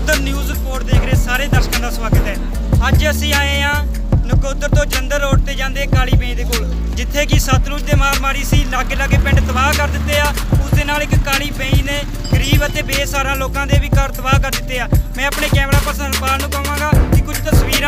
Nakodar news report ਦੇਖ ਰਹੇ ਸਾਰੇ ਦਰਸ਼ਕਾਂ ਦਾ ਸਵਾਗਤ ਹੈ। ਅੱਜ ਅਸੀਂ ਆਏ ਆ ਨਕੋਦਰ ਤੋਂ ਜੰਦਰ ਰੋਡ ਤੇ ਜਾਂਦੇ ਕਾਲੀ ਬੇਂ ਦੇ ਕੋਲ, ਜਿੱਥੇ ਕਿ ਸਤਲੁਜ ਦੇ ਮਾਰ ਮਾਰੀ ਸੀ ਲਾਗੇ ਲਾਗੇ ਪਿੰਡ ਤਬਾਹ ਕਰ ਦਿੱਤੇ ਆ। ਉਸ ਦੇ ਨਾਲ ਇੱਕ ਕਾਲੀ ਬੇਂ ਨੇ ਗਰੀਬ ਅਤੇ ਬੇਸਹਾਰਾ ਲੋਕਾਂ ਦੇ ਵੀ ਘਰ ਤਬਾਹ ਕਰ ਦਿੱਤੇ ਆ। ਮੈਂ ਆਪਣੇ ਕੈਮਰਾ ਪਰਸਨ ਪਾਲ ਨੂੰ ਕਹਾਂਗਾ ਕਿ ਕੁਝ ਤਸਵੀਰ